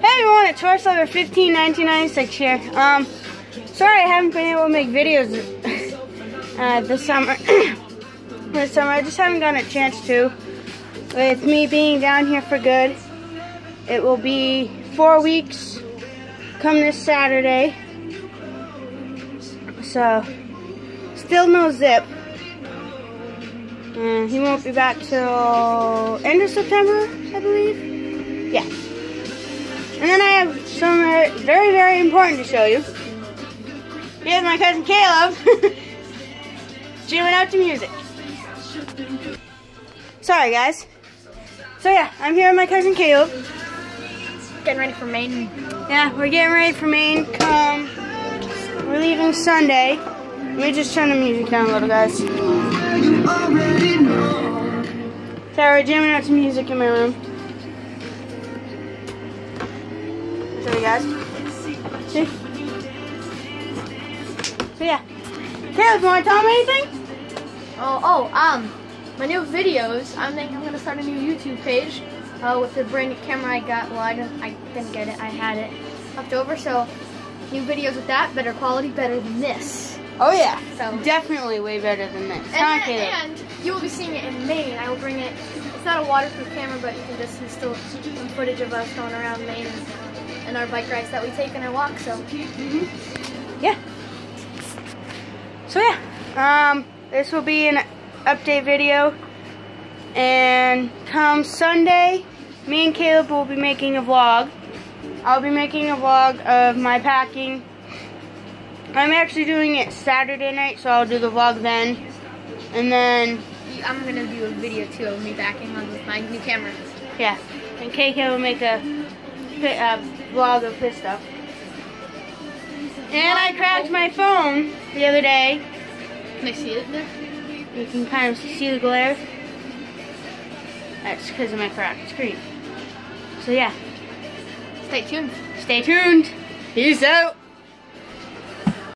Hey everyone, it's Horse Lover 15, 1996 here. Um, sorry I haven't been able to make videos uh, this summer. this summer, I just haven't gotten a chance to. With me being down here for good, it will be four weeks come this Saturday. So, still no zip. And he won't be back till end of September, I believe. Yeah. And then I have some very, very important to show you. Here's my cousin Caleb. Jamming out to music. Sorry, guys. So yeah, I'm here with my cousin Caleb. Getting ready for Maine. Yeah, we're getting ready for Maine. Come, we're leaving Sunday. Let me just turn the music down a little, guys. Sorry, we're jamming out to music in my room. You guys. See? So yeah. Caleb, you want to tell them anything? Oh, oh, um, my new videos. I'm thinking I'm gonna start a new YouTube page uh, with the brand new camera I got. Well, I didn't, I didn't get it. I had it left over. So, new videos with that, better quality, better than this. Oh yeah. So Definitely way better than this. And, then- and you will be seeing it in Maine. I will bring it. It's not a waterproof camera, but you can just see still some footage of us going around Maine and, our bike rides that we take and our walk. So Yeah. So yeah, um, this will be an update video, and come Sunday, me and Caleb will be making a vlog. I'll be making a vlog of my packing. I'm actually doing it Saturday night, so I'll do the vlog then, and then I'm gonna do a video too of me backing on with my new camera. yeah, and KK will make a, uh vlog of his stuff. And I cracked my phone the other day. Can I see it there? You can kind of see the glare. That's because of my cracked screen. So yeah, Stay tuned. stay tuned. Peace out.